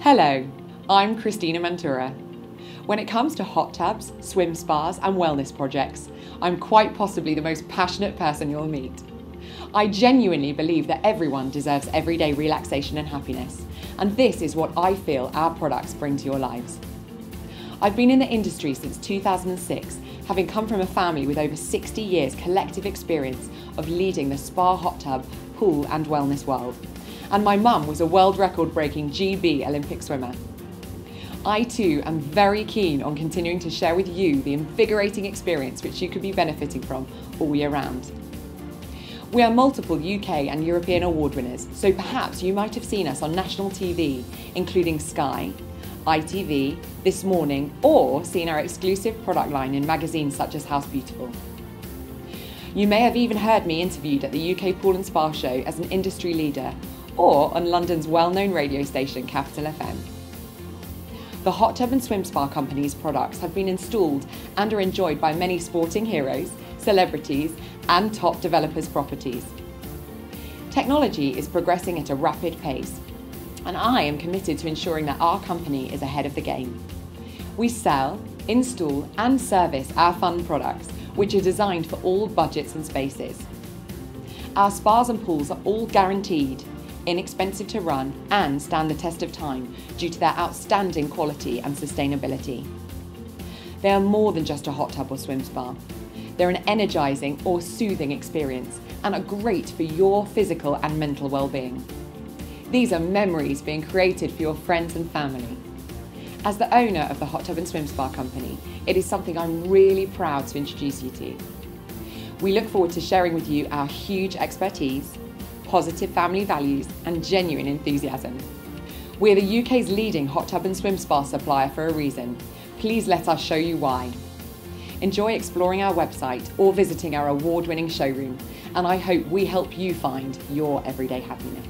Hello, I'm Christina Mantura. When it comes to hot tubs, swim spas, and wellness projects, I'm quite possibly the most passionate person you'll meet. I genuinely believe that everyone deserves everyday relaxation and happiness, and this is what I feel our products bring to your lives. I've been in the industry since 2006, having come from a family with over 60 years collective experience of leading the spa, hot tub, pool, and wellness world. And my mum was a world record breaking GB Olympic swimmer. I too am very keen on continuing to share with you the invigorating experience which you could be benefiting from all year round. We are multiple UK and European award winners, so perhaps you might have seen us on national TV, including Sky, ITV, This Morning, or seen our exclusive product line in magazines such as House Beautiful. You may have even heard me interviewed at the UK Pool and Spa Show as an industry leader, or on London's well known radio station Capital FM. The Hot Tub and Swim Spa Company's products have been installed and are enjoyed by many sporting heroes, celebrities, and top developers' properties. Technology is progressing at a rapid pace, and I am committed to ensuring that our company is ahead of the game. We sell, install, and service our fun products, which are designed for all budgets and spaces. Our spas and pools are all guaranteed inexpensive to run, and stand the test of time due to their outstanding quality and sustainability. They are more than just a hot tub or swim spa. They're an energising or soothing experience and are great for your physical and mental well-being. These are memories being created for your friends and family. As the owner of the Hot Tub and Swim Spa Company, it is something I'm really proud to introduce you to. We look forward to sharing with you our huge expertise, positive family values, and genuine enthusiasm. We're the UK's leading hot tub and swim spa supplier for a reason. Please let us show you why. Enjoy exploring our website or visiting our award winning showroom, and I hope we help you find your everyday happiness.